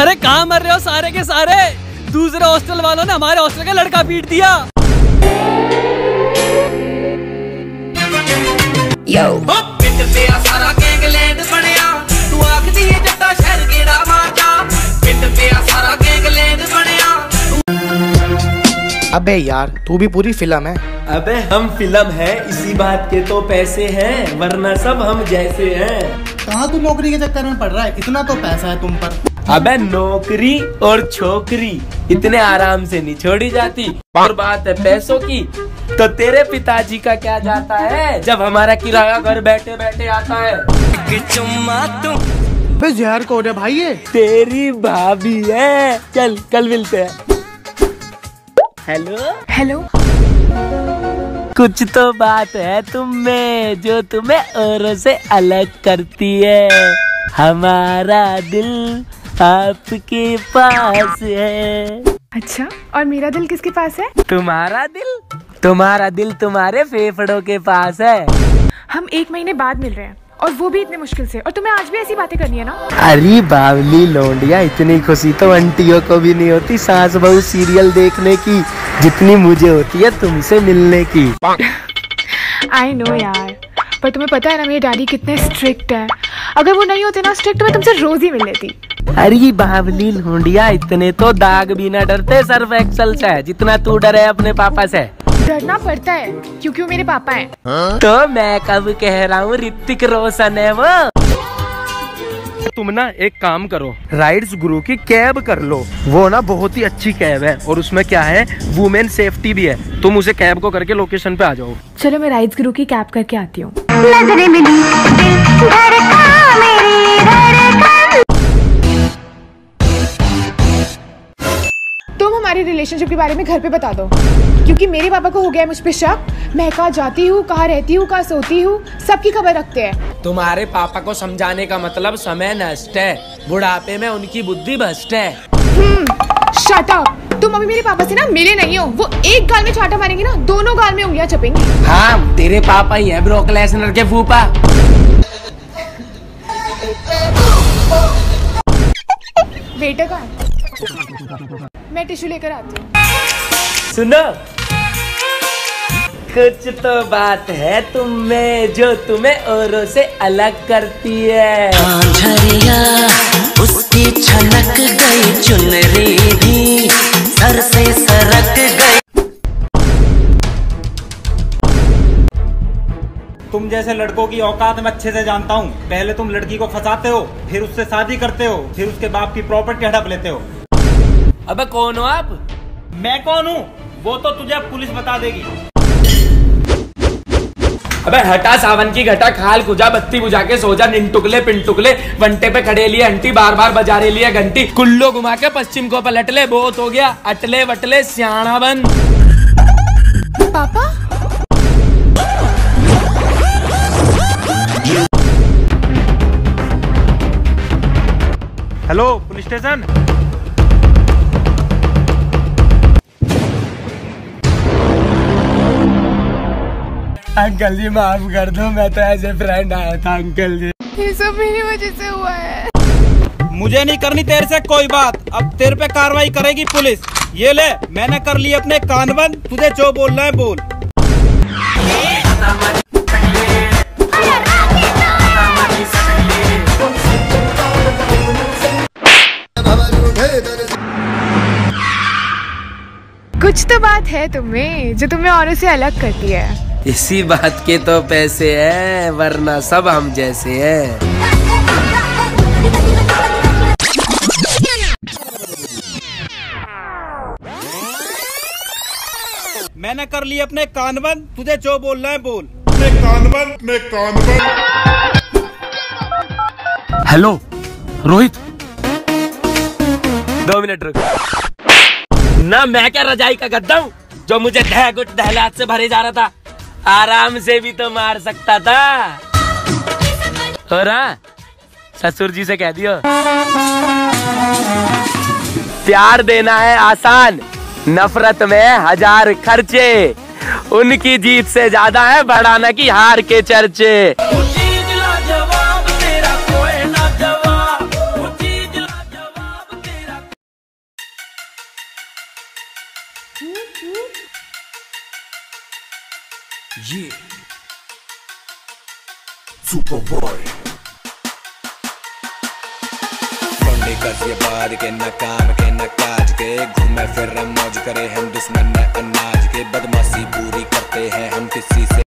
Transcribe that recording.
अरे कहाँ मर रहे हो सारे के सारे दूसरे हॉस्टल वालों ने हमारे हॉस्टल का लड़का पीट दिया Yo. ਪਿੰਡ ਤੇ ਆ ਸਾਰਾ ਗੈਂਗਲੈਂਡ ਬਣਿਆ ਤੂੰ ਆਖਦੀ ਏ ਜੱਟਾ ਸ਼ਹਿਰ ਕਿਹੜਾ ਮਾਰਦਾ ਪਿੰਡ ਤੇ ਆ ਸਾਰਾ ਗੈਂਗਲੈਂਡ ਬਣਿਆ अबे यार तू भी पूरी फिल्म है अबे हम फिल्म है इसी बात के तो पैसे हैं वरना सब हम जैसे हैं कहाँ तू नौकरी के चक्कर में पड़ रहा है? इतना तो पैसा है तुम पर। अबे नौकरी और छोकरी इतने आराम से नहीं छोड़ी जाती। और बात है पैसों की तो तेरे पिताजी का क्या जाता है जब हमारा किराया घर बैठे बैठे आता है? चुम्मा तू। बे जहर कौन है भाई ये? तेरी भाभी है। चल कल मिलते हैं। हेलो? हेलो? कुछ तो बात है तुम में जो तुम्हें औरों से अलग करती है। हमारा दिल आपके पास है। अच्छा और मेरा दिल किसके पास है? तुम्हारा दिल? तुम्हारा दिल तुम्हारे फेफड़ों के पास है। हम एक महीने बाद मिल रहे हैं और वो भी इतने मुश्किल से। और तुम्हें आज भी ऐसी बातें करनी है ना? अरे बावली लोंडिया इतनी खुशी तो अंटियों को भी नहीं होती सास बहू सीरियल देखने की। जितनी मुझे होती है तुमसे मिलने की। आई नो यार पर तुम्हें पता है ना मेरे डैडी कितने स्ट्रिक्ट है। अगर वो नहीं होते ना स्ट्रिक्ट मैं तुमसे रोज ही मिल लेती। अरे बावली लोंडिया इतने तो दाग भी ना डरते सर्फ एक्सल से जितना तू डरे अपने पापा से। डरना पड़ता है क्योंकि वो मेरे पापा हैं? तो मैं कब कह रहा हूँ ऋतिक रोशन है वो। तुम ना एक काम करो राइड्स गुरु की कैब कर लो। वो ना बहुत ही अच्छी कैब है और उसमें क्या है वुमेन सेफ्टी भी है। तुम उसे कैब को करके लोकेशन पे आ जाओ। चलो मैं राइड्स गुरु की कैब करके आती हूँ। तुम हमारे रिलेशनशिप के बारे में घर पे बता दो। क्योंकि मेरे पापा को हो गया है मुझ पे शक। मैं कहाँ जाती हूँ कहाँ रहती हूँ कहाँ सोती हूँ सबकी खबर रखते हैं। तुम्हारे पापा को समझाने का मतलब समय नष्ट है। बुढ़ापे में उनकी बुद्धि भ्रष्ट है। शट अप तुम अभी मेरे पापा से ना मिले नहीं हो। वो एक गाल में चाटा मारेंगे ना दोनों गाल में उंगलियाँ चपेंगे हाँ तेरे पापा ही है ब्रोक लेसनर के फूफा। बेटा का मैं टिश्यू लेकर आती हूँ। सुनो कुछ तो बात है तुम में जो तुम्हें औरों से अलग करती है। झरिया उसकी छनक गई चुनरी भी सर से सरक गई। तुम जैसे लड़कों की औकात मैं अच्छे से जानता हूँ। पहले तुम लड़की को फंसाते हो फिर उससे शादी करते हो फिर उसके बाप की प्रॉपर्टी हड़प लेते हो। अबे कौन हो आप? मैं कौन हूँ? वो तो तुझे पुलिस बता देगी। अबे हटा सावन की घटा खाल कुजा बत्ती बुझा के सो जा निंटुकले पिंटुकले वंटे पे खड़े लिए अंटी बार बार बजा रहे लिए घंटी। कुल्लो घुमा के पश्चिम को पलट ले बहुत हो गया अटले वटले सियाणा बन पापा? Hello police station uncle ji माफ़ कर दो मैं तो ऐसे फ्रेंड आया था अंकल जी। ये सब मेरी वजह से हुआ है। मुझे नहीं करनी तेरे से कोई बात। अब तेरे पे कार्रवाई करेगी पुलिस। ये ले मैंने कर ली अपने कान बंद तुझे जो बोलना है बोल। कुछ तो बात है तुम्हें जो तुम्हें औरों से अलग करती है। इसी बात के तो पैसे हैं वरना सब हम जैसे हैं। मैंने कर ली अपने कान बंद तुझे जो बोलना है बोल। कान बंद कान हेलो रोहित। दो मिनट रुक। ना मैं क्या रजाई का गद्दा हूँ जो मुझे दहगुट दहलात से भरे जा रहा था? आराम से भी तो मार सकता था। हो रहा ससुर जी से कह दियो। प्यार देना है आसान, नफरत में हज़ार खर्चे। उनकी जीत से ज़्यादा है बढ़ाना की हार के चर्चे। मुंडी कसिए बाद के नकाम के नकाज के, घूमे फिर मौज करे हम दुश्मन अनाज के, बदमाशी पूरी करते हैं हम किसी से।